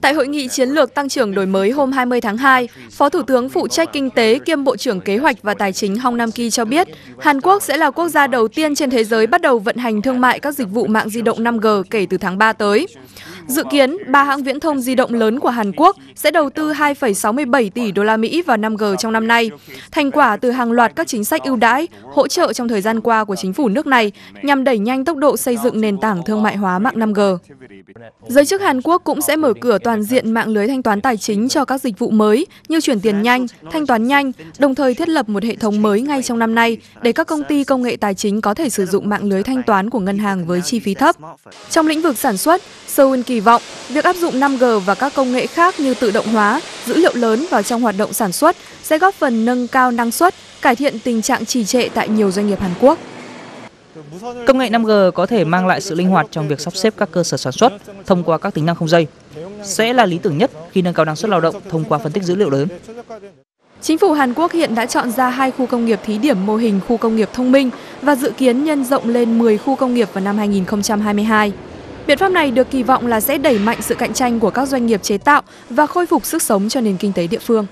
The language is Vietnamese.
Tại hội nghị chiến lược tăng trưởng đổi mới hôm 20 tháng 2, Phó Thủ tướng phụ trách kinh tế kiêm Bộ trưởng Kế hoạch và Tài chính Hong Nam Ki cho biết, Hàn Quốc sẽ là quốc gia đầu tiên trên thế giới bắt đầu vận hành thương mại các dịch vụ mạng di động 5G kể từ tháng 3 tới. Dự kiến, ba hãng viễn thông di động lớn của Hàn Quốc sẽ đầu tư 2,67 tỷ đô la Mỹ vào 5G trong năm nay. Thành quả từ hàng loạt các chính sách ưu đãi, hỗ trợ trong thời gian qua của chính phủ nước này nhằm đẩy nhanh tốc độ xây dựng nền tảng thương mại hóa mạng 5G. Giới chức Hàn Quốc cũng sẽ mở cửa toàn diện mạng lưới thanh toán tài chính cho các dịch vụ mới như chuyển tiền nhanh, thanh toán nhanh, đồng thời thiết lập một hệ thống mới ngay trong năm nay để các công ty công nghệ tài chính có thể sử dụng mạng lưới thanh toán của ngân hàng với chi phí thấp. Trong lĩnh vực sản xuất, Seoul kỳ vọng việc áp dụng 5G và các công nghệ khác như tự động hóa, dữ liệu lớn vào trong hoạt động sản xuất sẽ góp phần nâng cao năng suất, cải thiện tình trạng trì trệ tại nhiều doanh nghiệp Hàn Quốc. Công nghệ 5G có thể mang lại sự linh hoạt trong việc sắp xếp các cơ sở sản xuất thông qua các tính năng không dây. Sẽ là lý tưởng nhất khi nâng cao năng suất lao động thông qua phân tích dữ liệu lớn. Chính phủ Hàn Quốc hiện đã chọn ra hai khu công nghiệp thí điểm mô hình khu công nghiệp thông minh và dự kiến nhân rộng lên 10 khu công nghiệp vào năm 2022. Biện pháp này được kỳ vọng là sẽ đẩy mạnh sự cạnh tranh của các doanh nghiệp chế tạo và khôi phục sức sống cho nền kinh tế địa phương.